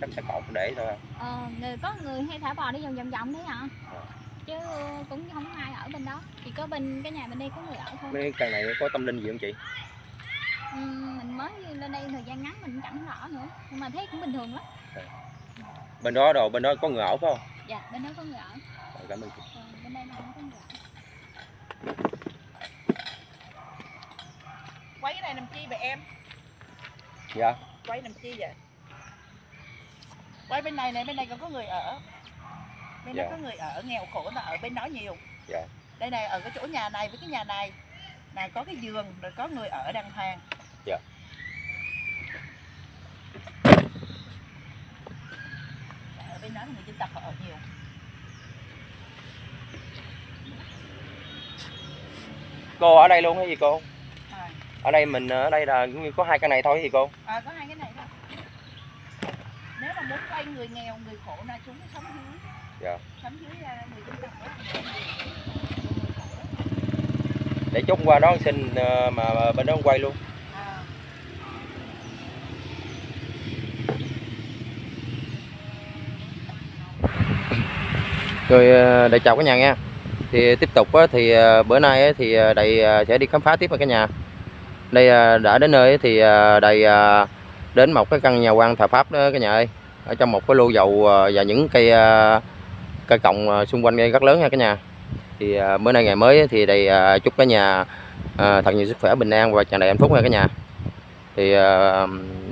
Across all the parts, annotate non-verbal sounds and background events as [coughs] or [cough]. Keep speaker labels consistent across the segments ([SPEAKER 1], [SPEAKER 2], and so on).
[SPEAKER 1] chắc sẽ cột để thôi.
[SPEAKER 2] Ờ, người có người hay thả bò đi vòng vòng vòng thế hả
[SPEAKER 1] Ờ.
[SPEAKER 2] chứ cũng không có ai ở bên đó. Chỉ có bên cái nhà bên đây có người ở thôi.
[SPEAKER 1] Mấy căn này có tâm linh gì không chị?
[SPEAKER 2] Ừ, mình mới lên đây thời gian ngắn mình chẳng rõ nữa. Nhưng mà thấy cũng bình thường lắm.
[SPEAKER 1] Bên đó đồ bên đó có người ở phải không?
[SPEAKER 2] Dạ bên đó có người ở.
[SPEAKER 1] Rồi, cảm ơn chị.
[SPEAKER 2] Còn bên đây không có người ở.
[SPEAKER 3] Quay cái này làm chi vậy em?
[SPEAKER 1] Dạ.
[SPEAKER 3] Quay làm chi vậy quay bên này này bên này còn có người ở. Bên đó
[SPEAKER 1] Dạ.
[SPEAKER 3] có người ở nghèo khổ là ở bên đó nhiều.
[SPEAKER 1] Dạ.
[SPEAKER 3] đây này ở cái chỗ nhà này với cái nhà này. Là có cái giường rồi có người ở đàng hoàng.
[SPEAKER 1] Dạ.
[SPEAKER 3] ở bên đó người dân tộc họ ở nhiều.
[SPEAKER 1] Cô ở đây luôn hay gì cô?
[SPEAKER 3] À,
[SPEAKER 1] ở đây mình ở đây là có hai căn này thôi gì cô?
[SPEAKER 3] À, có hai cái này thôi nếu mà muốn quay người nghèo người khổ là chúng sống dưới
[SPEAKER 1] Dạ.
[SPEAKER 3] sống dưới à, người dân tộc đó
[SPEAKER 1] để chút qua đó xin ờ, mà, bên đó quay luôn
[SPEAKER 3] à.
[SPEAKER 1] Rồi ờ, để chào cả nhà nha. Thì tiếp tục thì ờ, bữa nay thì đầy sẽ đi khám phá tiếp ở cả nhà. Đây đã đến nơi thì đầy đến một cái căn nhà quan thờ pháp đó cả nhà ơi. Ở trong một cái lô dầu ờ, và những cây ờ, cây cọng ờ, xung quanh rất lớn nha cả nhà. Thì bữa nay ngày mới thì đầy chúc cả nhà thật nhiều sức khỏe bình an và tràn đầy hạnh phúc nha cả nhà. Thì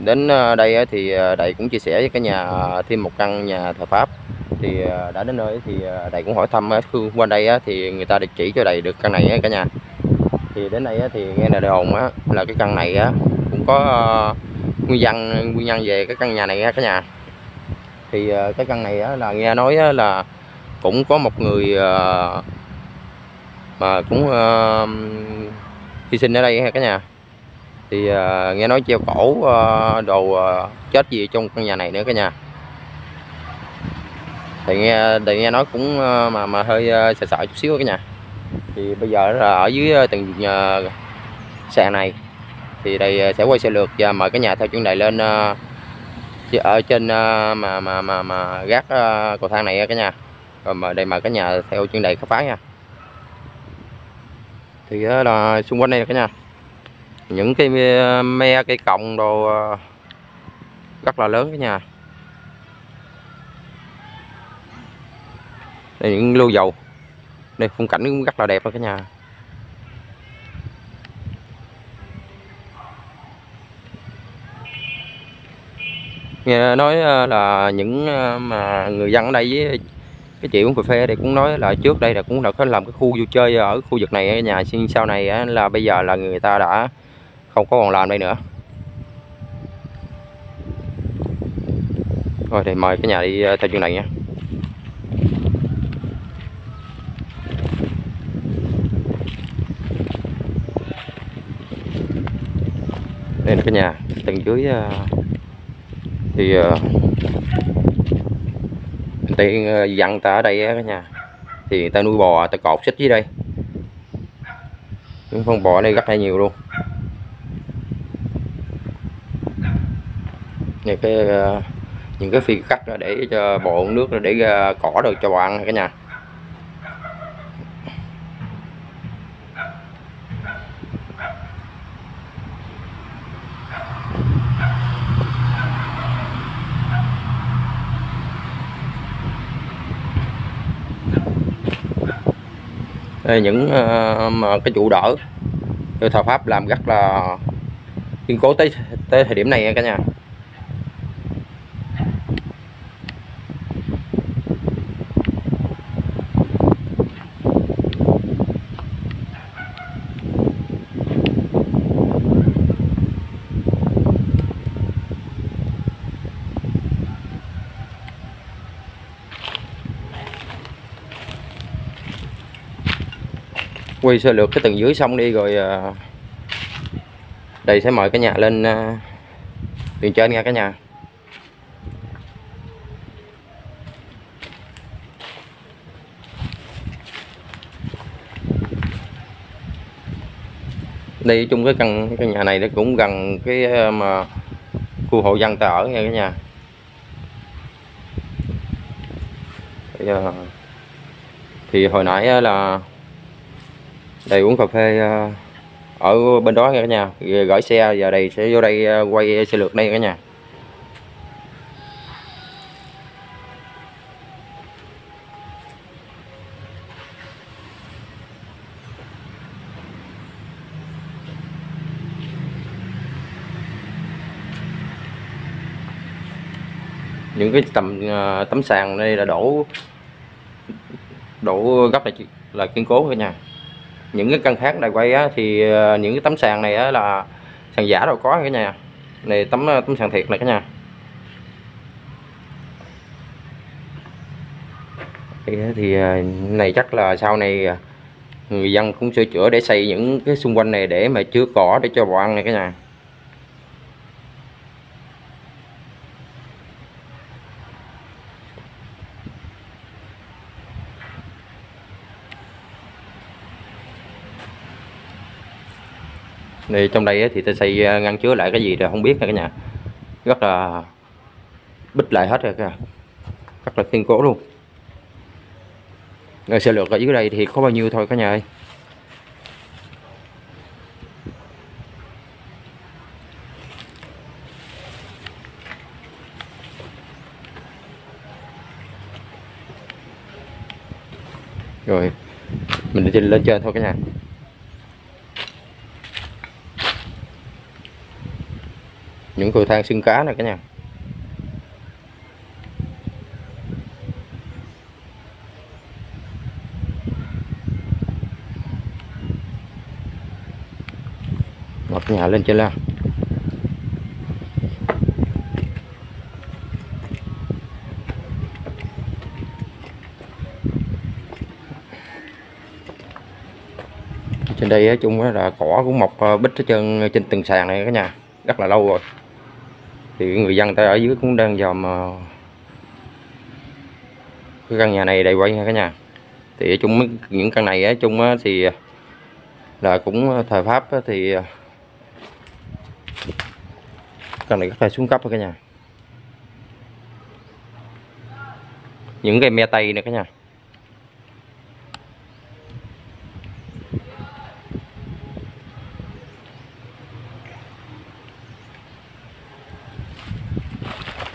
[SPEAKER 1] đến đây thì đầy cũng chia sẻ với cả nhà thêm một căn nhà thờ pháp thì đã đến nơi thì đầy cũng hỏi thăm khu quanh đây thì người ta được chỉ cho đầy được căn này cả nhà thì đến đây thì nghe là đồn á, là cái căn này á, cũng có nguyên nhân nguyên nhân về cái căn nhà này cả nhà thì ờ, cái căn này á, là nghe nói á, là cũng có một người ờ, mà cũng ờ, hy sinh ở đây ha cả nhà. Thì ờ, nghe nói treo cổ đồ chết gì trong căn nhà này nữa cả nhà. Thì nghe thì nghe nói cũng mà mà hơi ờ, sợ sợ chút xíu cả nhà. Thì bây giờ là ở dưới tầng nhà sàn này. Thì đây sẽ quay xe lượt và mời cả nhà theo chuyến này lên chứ ở trên ờ, mà mà mà mà gác ờ, cầu thang này cả nhà. Rồi mời đây mời cả nhà theo chuyên đề khám phá nha. Thì ờ, là xung quanh đây cả nhà. Những cái me- me cây cọng đồ rất là lớn cả nhà. Đây, những lô dầu. Đây, khung cảnh cũng rất là đẹp luôn cả nhà. Nghe nói ờ, là những ờ, mà người dân ở đây với cái chị uống cà phê đây cũng nói là trước đây là cũng đã có làm cái khu vui chơi ở khu vực này nhà xin sau này là bây giờ là người ta đã không có còn làm đây nữa. Rồi thì mời cái nhà đi ờ, theo chuyện này nha. Đây là cái nhà tầng dưới thì ờ, người ta ờ, dặn ta ở đây á cả nhà. Thì ta nuôi bò ta cột xích dưới đây. Những con bò ở đây rất là nhiều luôn. Này cái ờ, những cái phi cắt để cho bộ uống nước để ờ, cỏ được cho bò ăn cả nhà Đây, những ờ, mà cái trụ đỡ thờ pháp làm rất là kiên cố tới tới thời điểm này nha cả nhà. Quay sơ lược cái tầng dưới xong đi rồi ờ, đây sẽ mời cả nhà lên ờ, tầng trên nha cả nhà. Đây chung cái căn cái nhà này nó cũng gần cái ờ, mà khu hộ dân ta ở nha cả nhà. Thì, thì hồi nãy là đây uống cà phê ờ, ở bên đó nha cả nhà. Gửi xe, giờ đây sẽ vô đây ờ, quay xe lượt đây cả nhà. Những cái tầm ờ, tấm sàn đây là đổ đổ gấp là là kiên cố cả nhà những cái căn khác này quay á, thì ờ, những cái tấm sàn này á, là sàn giả đâu có cả nhà. Này tấm ờ, tấm sàn thiệt này cả nhà. Thì, ờ, thì này chắc là sau này người dân cũng sửa chữa để xây những cái xung quanh này để mà chứa cỏ để cho bò ăn này cả nhà. Đây, trong đây thì ta xây ờ, ngăn chứa lại cái gì rồi không biết nha cả nhà. Rất là bích lại hết rồi cả rất là kiên cố luôn. Rồi sơ lược ở dưới đây thì có bao nhiêu thôi cả nhà ơi? Rồi mình đi lên trên thôi cả nhà. Những cầu thang xương cá này cả nhà. Một nhà lên trên la trên đây nói chung là cỏ cũng mọc ờ, bít hết trơn trên từng sàn này cả nhà. Rất là lâu rồi thì người dân ta ở dưới cũng đang dòm ờ, cái căn nhà này đầy quay nha cả nhà. Thì ở chung mấy- những căn này ở chung thì ờ, là cũng ờ, thời pháp thì căn này rất là xuống cấp rồi cả nhà. Những cây me tây nữa cả nhà.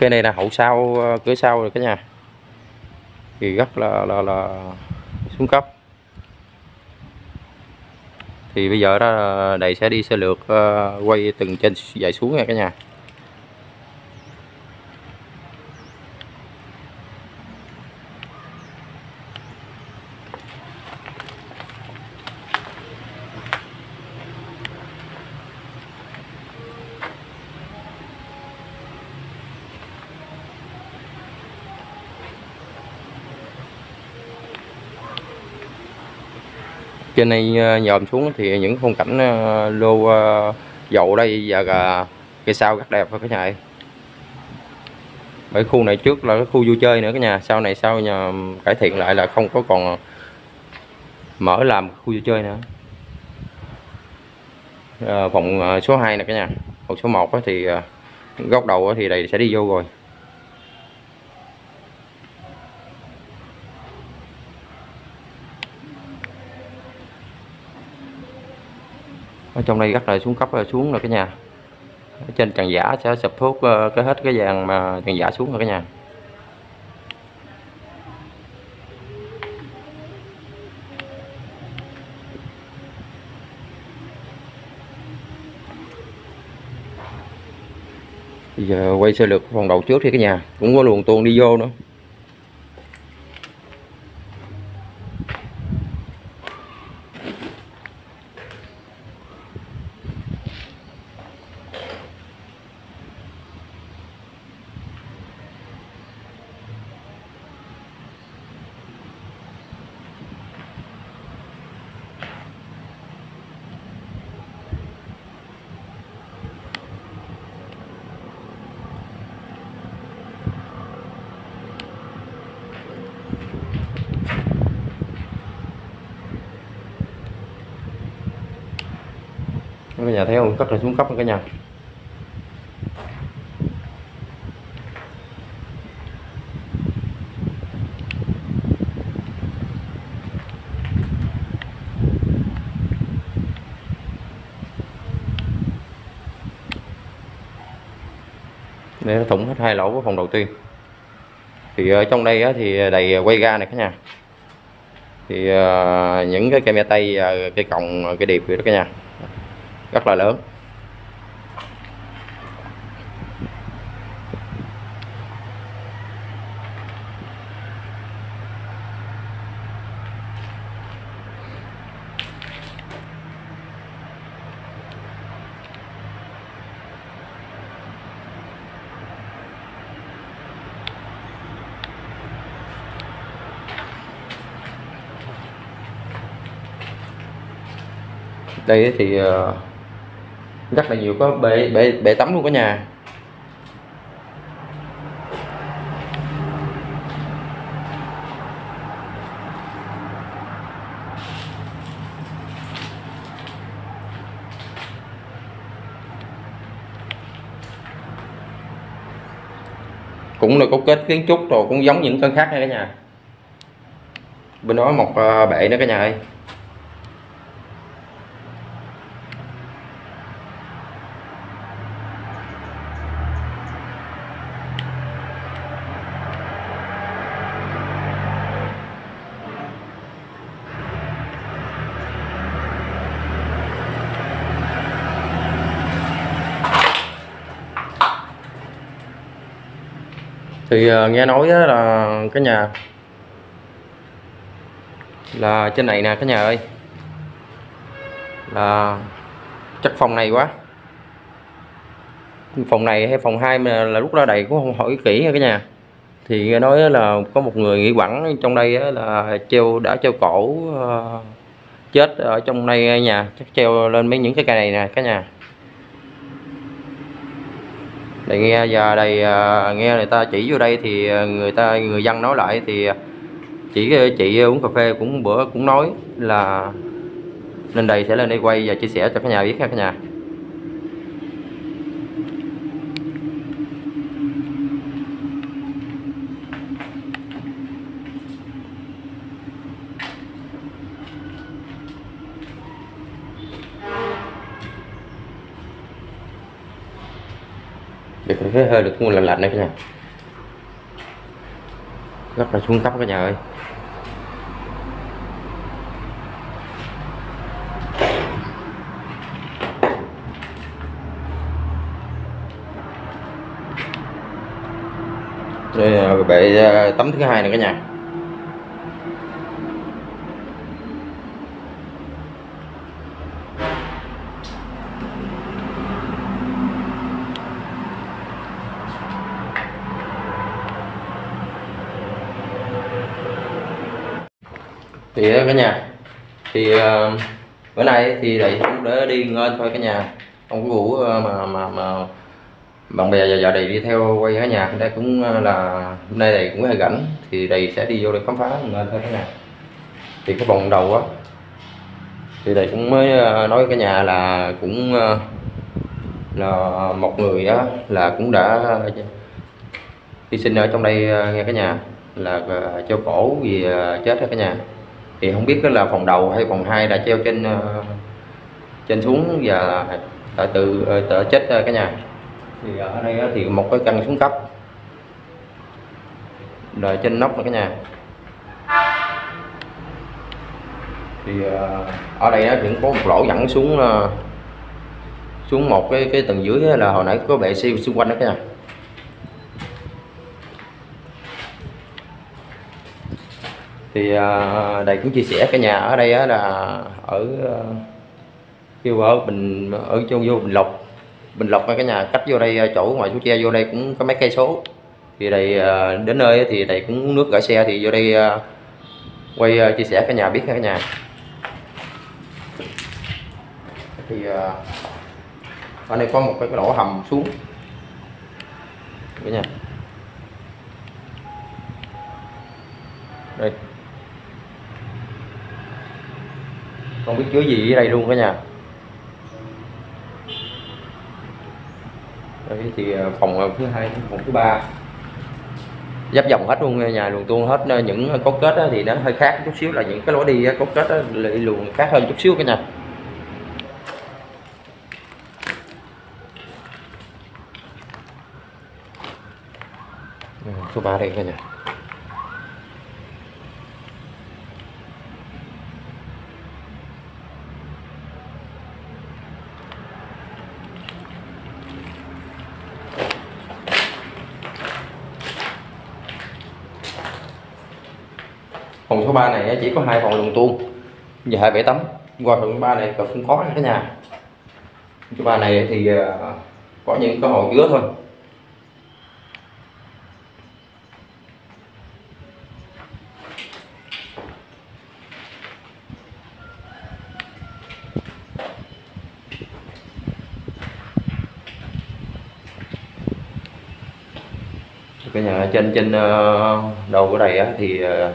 [SPEAKER 1] Cái này là hậu sau ờ, cửa sau rồi cả nhà. Thì rất là là, là xuống cấp. Thì bây giờ đó đầy sẽ đi xe lượt ờ, quay từng trên dài xuống nha cả nhà. Trên đây ờ, nhòm xuống thì những phong cảnh ờ, lô ờ, dậu dầu đây và cây sau rất đẹp cả nhà ơi. Bởi khu này trước là cái khu vui chơi nữa cả nhà, sau này sau nhà cải thiện lại là không có còn mở làm khu vui chơi nữa. Phòng số 2 nè cả nhà, phòng số 1 thì góc đầu thì đây sẽ đi vô rồi. Ở trong đây rất là xuống cấp rồi xuống rồi cả nhà. Ở trên trần giả sẽ sập thuốc ờ, cái hết cái vàng mà trần giả xuống rồi cả nhà. Bây giờ quay sơ lược phòng đầu trước thì cả nhà. Cũng có luồng tuôn đi vô nữa. là xuống cấp cả nhà. Đây nó thủng hết hai lỗ của phòng đầu tiên. Thì ở trong đây thì đầy quay ga này cả nhà. Thì à, những cái camera tay, cái cây cái à, cây điệp đó cả nhà. Rất là lớn. Đây thì ờ, rất là nhiều có bể bể bể tắm luôn cả nhà. Cũng là cấu kết kiến trúc rồi cũng giống những sân khác nha cả nhà. Bên đó một ờ, bể bệ nữa cả nhà ơi. Thì ờ, nghe nói là cái nhà là trên này nè, cái nhà ơi. Là chắc phòng này quá. Phòng này hay phòng 2 mà là lúc đó đầy cũng không hỏi kỹ nha cả nhà. Thì nghe nói là có một người nghỉ quẩn trong đây là treo, đã treo cổ ờ, chết ở trong đây nhà chắc treo lên mấy những cái cây này nè cả nhà đây nghe, giờ đây à, nghe người ta chỉ vô đây thì à, người ta, người dân nói lại thì à, chỉ chị uống cà phê cũng bữa cũng nói là nên đây sẽ lên đây quay và chia sẻ cho cả nhà biết nha cả nhà. Thấy hơi được lạnh lạnh đây cả nhà rất là xuống cấp cả nhà ơi. Đây là bệ ờ, tấm thứ hai này cả nhà. Thì cả nhà. Thì uh, bữa nay thì đầy cũng để đi ngên thôi cả nhà. Không có ngủ ờ, mà mà mà bạn bè giờ giờ đầy đi theo quay cả nhà đây cũng ờ, là hôm nay đầy cũng hơi rảnh thì đầy sẽ đi vô để khám phá ngên thôi cả nhà. Thì cái vòng đầu á thì đầy cũng mới nói cả nhà là cũng là một người á là cũng đã hy sinh ở trong đây nghe cả nhà là cho cổ vì chết hết cả nhà thì không biết đó là phòng đầu hay phòng hai đã treo trên ờ, trên xuống và đã từ ờ, tự chết ờ, cả nhà. Thì ở đây thì một cái căn xuống cấp. Rồi trên nóc cả nhà. Thì ở đây nó cũng có một lỗ dẫn xuống xuống một cái cái tầng dưới là hồi nãy có bệ siêu xung quanh đó cả nhà. Thì à, đây cũng chia sẻ cả nhà ở đây là ở à, kêu ở bình, ở trong vô bình lộc. Bình lộc cả nhà cách vô đây à, chỗ ngoài chú tre vô đây cũng có mấy cây số. Thì đây đến nơi thì đây cũng uống nước gửi xe thì vô đây quay chia sẻ cả nhà biết nha cả nhà. Thì ở đây có một cái lỗ hầm xuống. Cả nhà. Đây. Không biết chứa gì ở đây luôn cả nhà. Đây thì à, phòng thứ hai, phòng thứ ba. Giáp dòng hết luôn, nhà luồng tuôn hết à, những cốt kết thì nó hơi khác chút xíu, là những cái lối đi cốt kết lại luồng khác hơn chút xíu cả nhà. Ừ, số ba đây cả nhà. Ba này chỉ có hai phòng lùng tuôn. Và hai bể tắm, qua phần ba này còn không có cả nhà. Chú ba này thì à, có những cơ hội chứa thôi. Cái nhà trên trên ờ, đầu của đây thì à,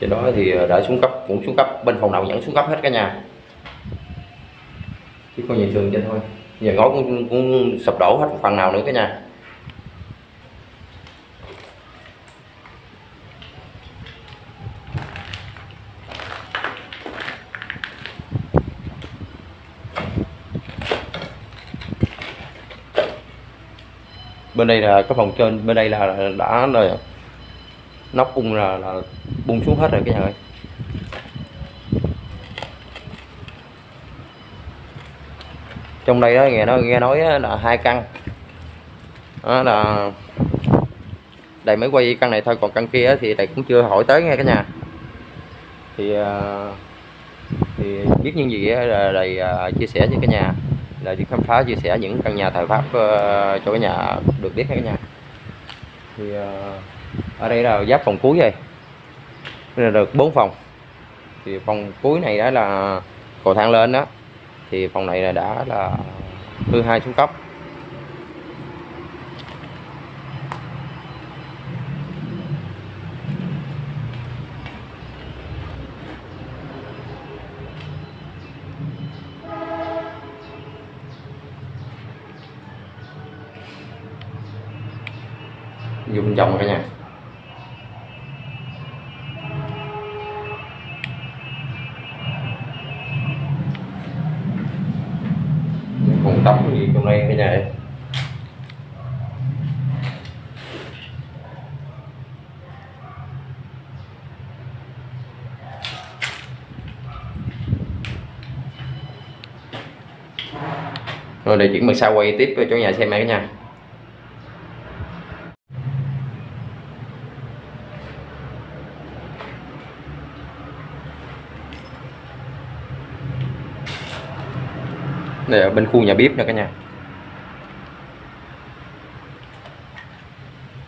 [SPEAKER 1] do đó thì ờ, đã xuống cấp cũng xuống cấp bên phòng nào vẫn xuống cấp hết cả nhà. Chỉ có nhà trường trên thôi. Nhà ngói cũng, cũng sập đổ hết phần nào nữa cả nhà. Bên đây là cái phòng trên bên đây là đã nóc bung là, là bung xuống hết rồi các nhà ơi. Trong đây đó nghe nói nghe nói là hai căn. Đó là đây mới quay căn này thôi còn căn kia thì đây cũng chưa hỏi tới nghe cả nhà. Thì à, thì biết những gì là đây à, chia sẻ với cả nhà. Là đi khám phá chia sẻ những căn nhà thời pháp ờ, cho cả nhà được biết cả nhà. Thì à, ở đây là giáp phòng cuối đây, Đây là được 4 phòng thì phòng cuối này đó là cầu thang lên đó. Thì phòng này là đã là hư hai xuống cấp dùng chồng cả nhà phòng tắm gì trong đây cả nhà ơi rồi để chuyển mặt sau quay tiếp cho nhà xem này cả nha. đây ở bên khu nhà bếp nè cả nhà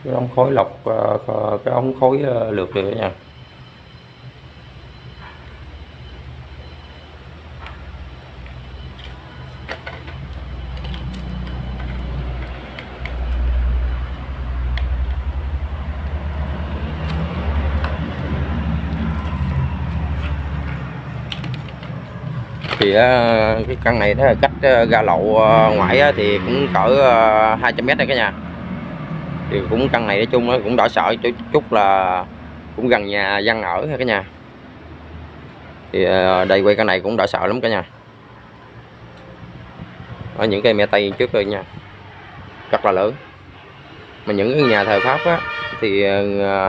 [SPEAKER 1] cái ống khói lọc ờ, cái ống khói ờ, lượt được cả nhà thì cái căn này đó là cách ờ, ga lậu ờ, ngoại thì cũng cỡ ờ, 200 mét đây cả nhà. Thì cũng căn này nói chung nó cũng đỡ sợ chút, chút là cũng gần nhà dân ở ha cả nhà. Thì đây quay căn này cũng đỡ sợ lắm cả nhà. Ở những cây me tây trước đây nha rất là lớn. Mà những cái nhà thờ pháp á thì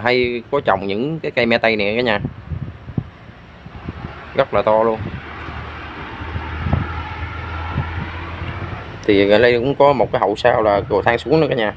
[SPEAKER 1] hay có trồng những cái cây me tây này cả nhà. Rất là to luôn. Thì ở đây cũng có một cái hậu sau là cầu thang xuống nữa cả nhà.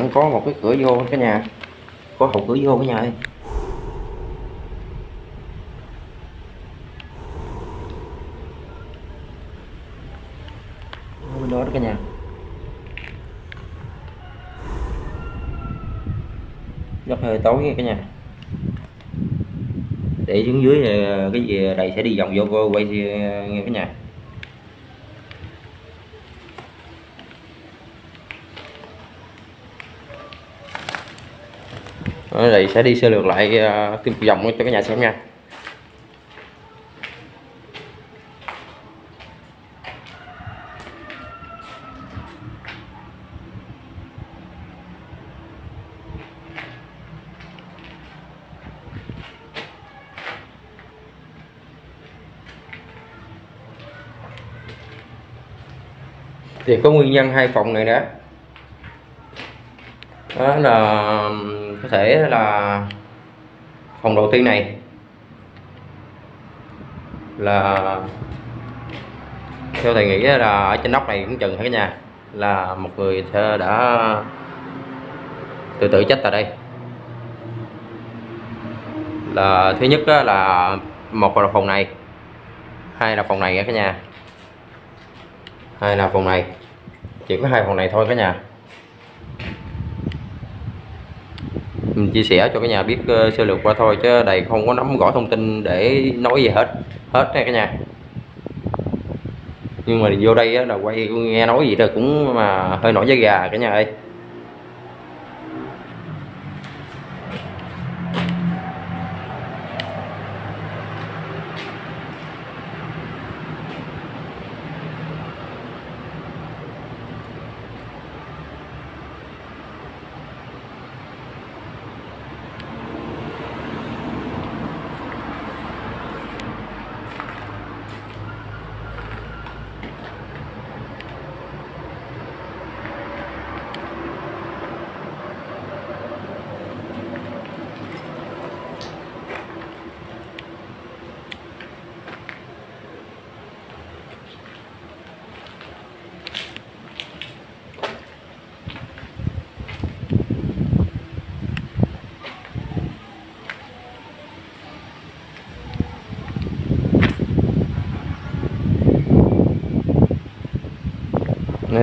[SPEAKER 1] Vẫn có một cái cửa vô cái nhà. Có hậu cửa vô cái nhà đây. Bên đó đó cả nhà. Rất hơi tối nha cả nhà. Để xuống dưới ờ, cái gì ờ, đây sẽ đi vòng vô quay ờ, nghe cả nhà. Đó đây sẽ đi sơ lược lại ờ, dòng cho cả nhà xem nha. Thì có nguyên nhân hai phòng này đó đó là có thể là phòng đầu tiên này là theo thầy nghĩ là ở trên nóc này cũng chừng cả nhà là một người đã tự tử chết tại đây. Là thứ nhất là một là phòng này, hai là phòng này cả nhà. Hai là phòng này, chỉ có hai phòng này thôi cả nhà. Mình chia sẻ cho cả nhà biết uh, sơ lược qua thôi chứ đây không có nắm rõ thông tin để nói gì hết hết nha cả nhà. Nhưng mà vô đây á, là quay nghe nói gì đó cũng mà hơi nổi da gà cả nhà ơi.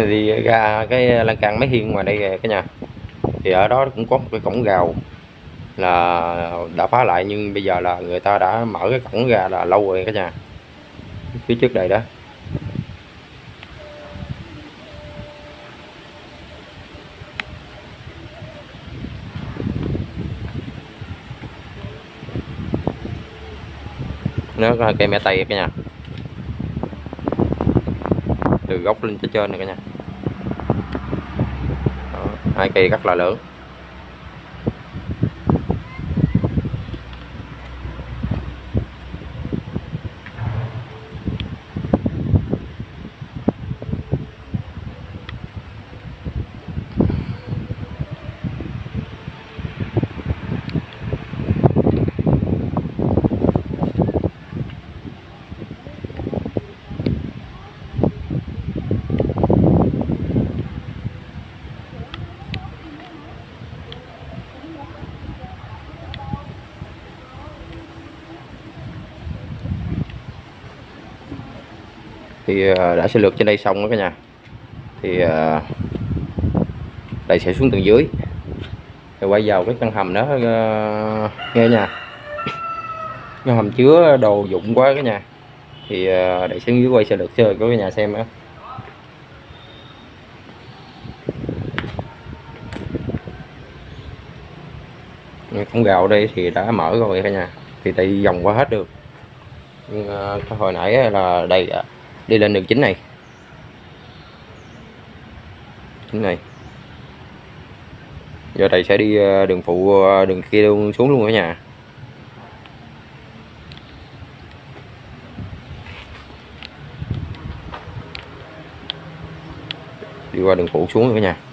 [SPEAKER 1] Thì ra cái lan can mấy hiên ngoài đây kìa cả nhà. Thì ở đó cũng có một cái cổng rào là đã phá lại, nhưng bây giờ là người ta đã mở cái cổng ra là lâu rồi cả nhà. Phía trước đây đó. Nó là cây mẹ tây cả nhà. Từ gốc lên tới trên này cả nhà hai cây rất là lớn. Thì ờ, đã sẽ lược trên đây xong đó cả nhà. Thì ờ, đây sẽ xuống tầng dưới. Rồi quay vào cái căn hầm đó ờ, nghe nha. [coughs] Căn hầm chứa đồ dụng quá cả nhà. Thì ờ, để xuống dưới quay sẽ lược chơi, của cả nhà xem á. Con gạo đây thì đã mở rồi cả nhà. Thì tại vòng qua hết được. Nhưng cái hồi nãy là đầy đi lên đường chính này. Chính này. Giờ thầy sẽ đi ờ, đường phụ ờ, đường kia luôn, xuống luôn cả nhà. Đi qua đường phụ xuống rồi cả nhà.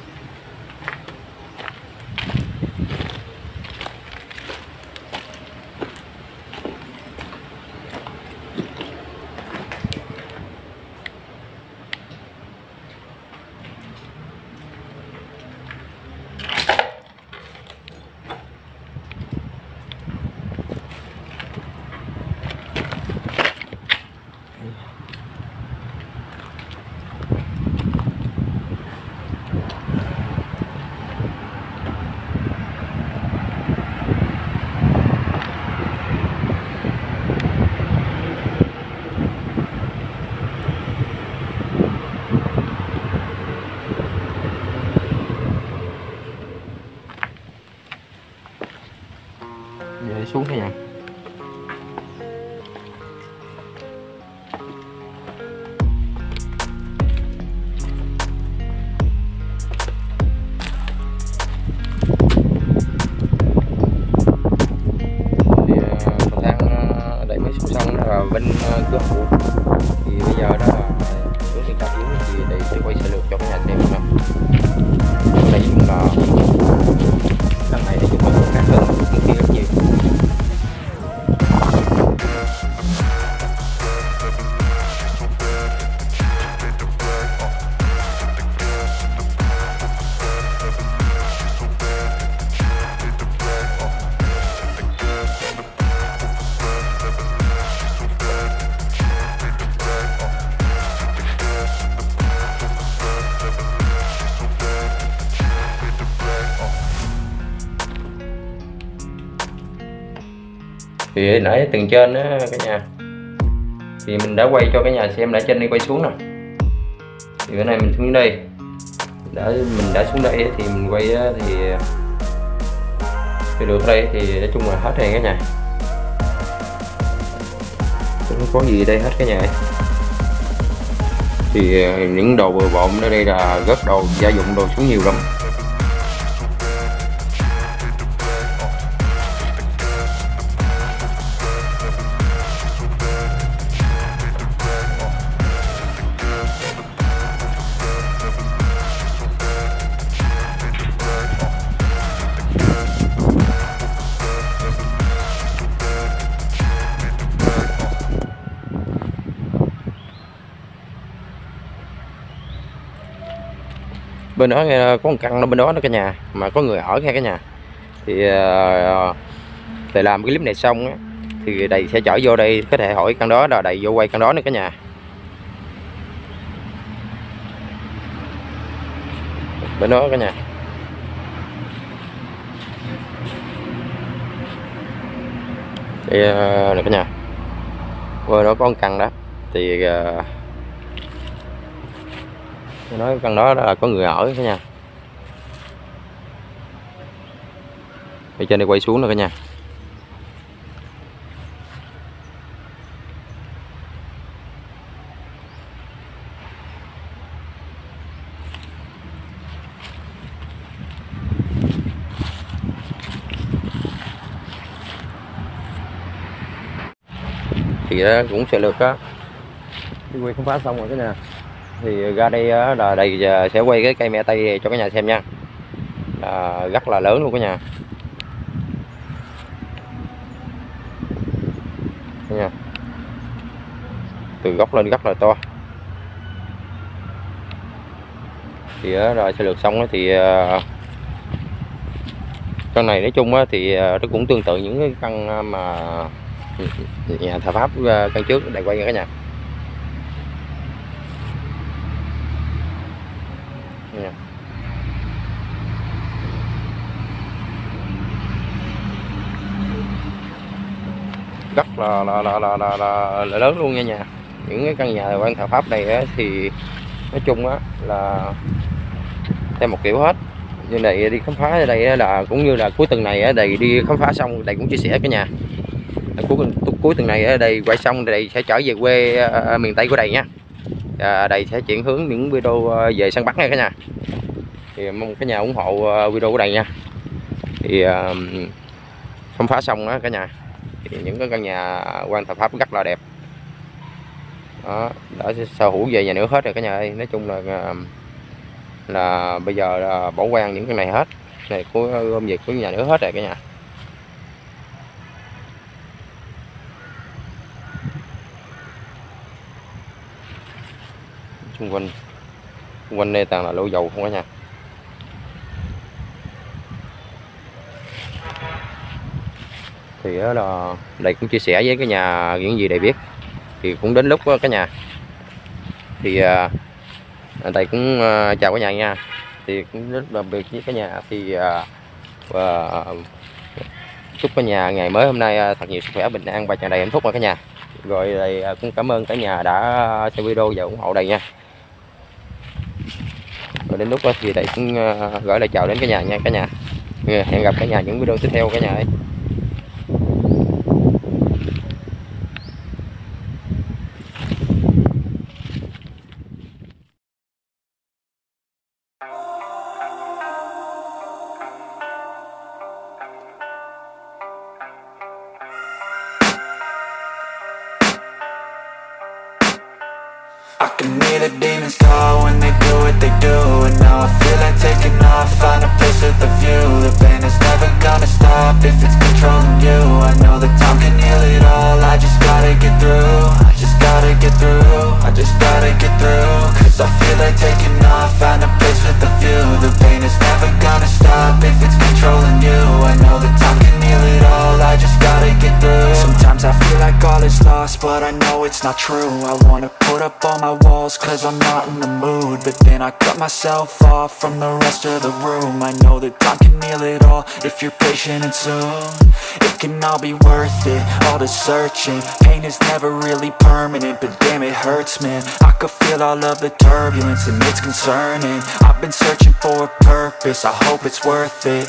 [SPEAKER 1] Tầng trên đó cả nhà. Thì mình đã quay cho cả nhà xem đã trên đi, quay xuống nè. Thì bữa này mình xuống đây. Đã, mình đã xuống đây thì mình quay thì thì được ở đây thì nói chung là hết rồi cả nhà. Không có gì đây hết cả nhà thì à, những đồ bừa bộn ở đây là rất đồ, gia dụng đồ xuống nhiều lắm. Bên đó nghe có một căn nó bên đó nó cả nhà mà có người ở nghe cả nhà. Thì ờ, để làm cái clip này xong á, thì đầy sẽ chở vô đây có thể hỏi căn đó là đầy vô quay căn đó nữa cả nhà. Bên đó cả nhà. Thì ờ, này cả nhà. Vừa đó có một căn đó thì uh, Tôi nói căn đó là có người ở cả nhà Ở trên đây quay xuống nữa cả nhà. Thì cũng sẽ được á. Đi quay không phá xong rồi cái nè thì ra đây là đây giờ sẽ quay cái cây me tây cho cả nhà xem nha. À, rất là lớn luôn cả nhà. Nha. Từ gốc lên rất là to. Thì rồi sẽ lượt xong thì à, con căn này nói chung thì à, nó cũng tương tự những cái căn mà nhà thờ pháp căn trước đại quay nha cả nhà nha rất là là, là, là, là, là, là lớn luôn nha nhà. Những cái căn nhà quan thờ pháp này á, thì nói chung á là theo một kiểu hết. Như này đi khám phá ở đây là cũng như là cuối tuần này ở đây đi khám phá xong đây cũng chia sẻ cả nhà. Cuối cuối tuần này ở đây quay xong đây sẽ trở về quê uh, miền tây của đây nha. À, đây sẽ chuyển hướng những video ờ, về sang bắc nha cả nhà. Thì mong cả nhà ủng hộ video của đây nha. Thì uh, khám phá xong á cả nhà những cái căn nhà quan thập pháp rất là đẹp. Đó, đã sở hữu về nhà nữa hết rồi cả nhà ơi. Nói chung là à, là bây giờ là bỏ quan những cái này hết. Này của, gom việc của nhà nữa hết rồi cả nhà. Xung quanh xung quanh đây toàn là lô dầu không cả nhà. Thì đó là đây cũng chia sẻ với cái nhà những gì để biết. Thì cũng đến lúc ờ, đó, cả nhà. Thì ờ, à, đây cũng à, chào cả nhà nha. Thì cũng rất đặc biệt với cả nhà. Thì à, và chúc cả nhà ngày mới hôm nay thật nhiều sức khỏe bình an và tràn đầy hạnh phúc nha cả nhà. Rồi đây cũng cảm ơn cả nhà đã xem video và ủng hộ đây nha. Rồi đến lúc đó thì đây cũng gửi lời chào đến cả nhà nha cả nhà. Ừ, hẹn gặp cả nhà những video tiếp theo cả nhà ấy
[SPEAKER 4] room I know that time can heal it all, if you're patient and soon It can all be worth it, all the searching Pain is never really permanent, but damn it hurts man. I could feel all of the turbulence and it's concerning. I've been searching for a purpose, I hope it's worth it